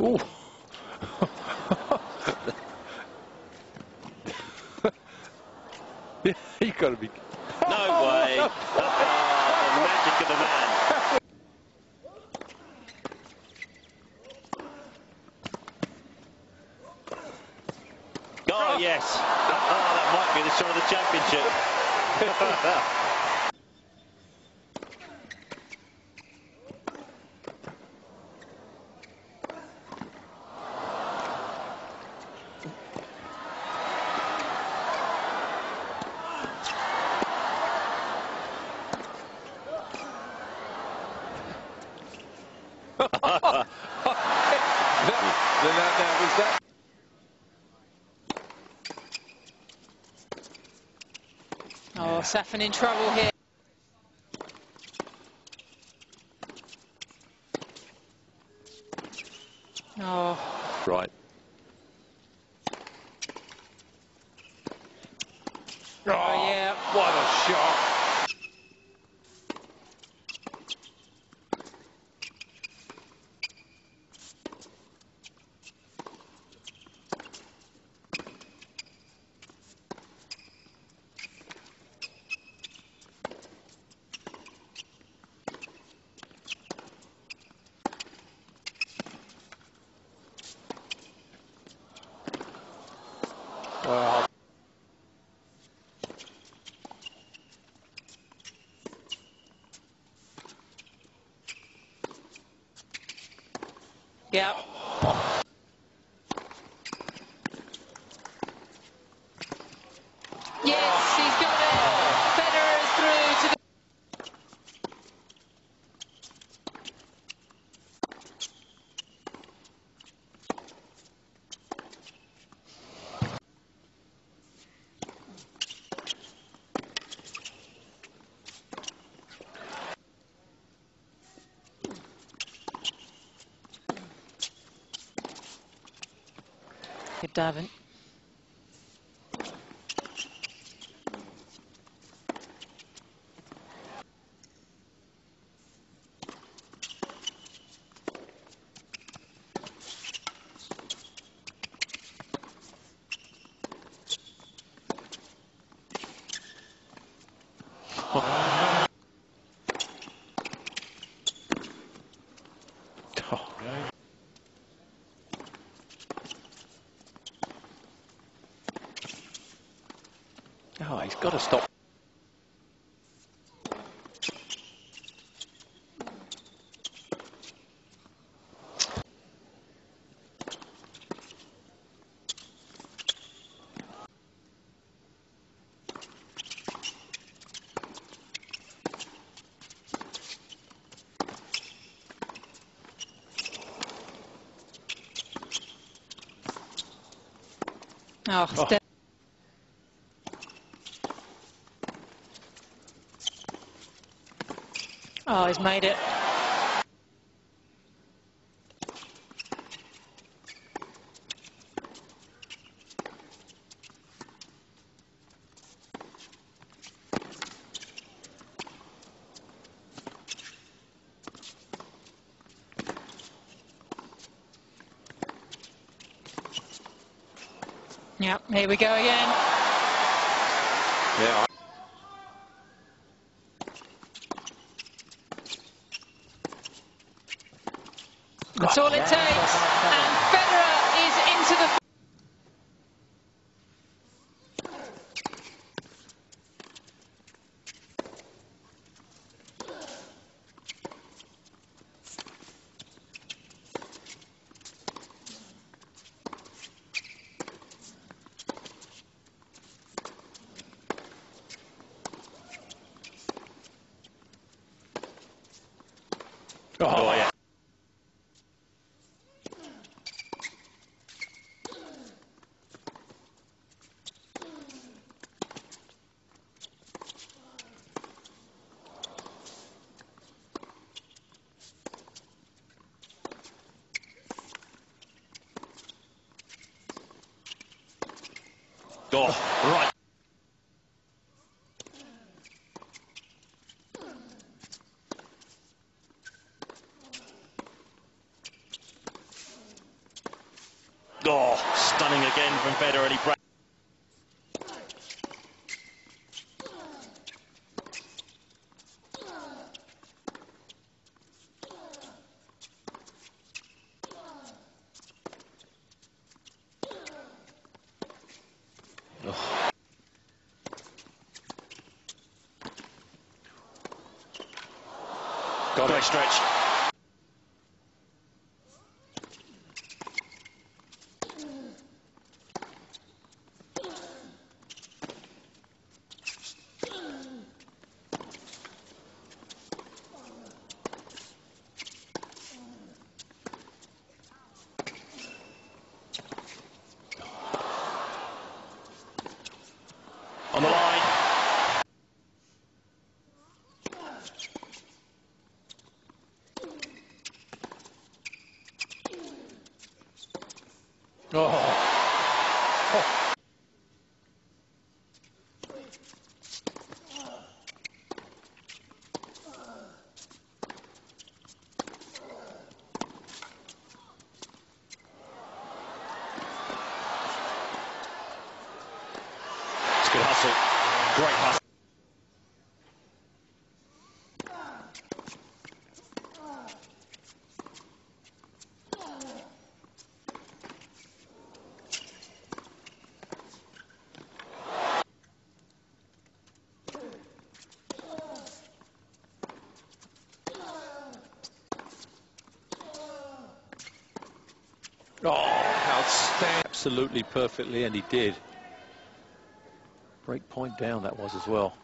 Ooh. you got to be. No way. Ah, the magic of the man. Oh, yes. Oh, that might be the shot of the championship. Oh, Safin in trouble here. Oh. Right. Oh, yeah. What a shot. Yeah. Yes, he's got it. Federer is through to the... Good diving. oh, oh, he's got to stop. Oh, Oh. Oh, he's made it. Yep, here we go again. Yeah. That's all it takes. And Federer is into the... Oh, God, right. Oh, stunning again from Federer, and he. Right. Got Great it. stretch. Oh. It's good hustle. Great hustle. Oh, outstanding. Absolutely perfectly, and he did. Break point down that was as well.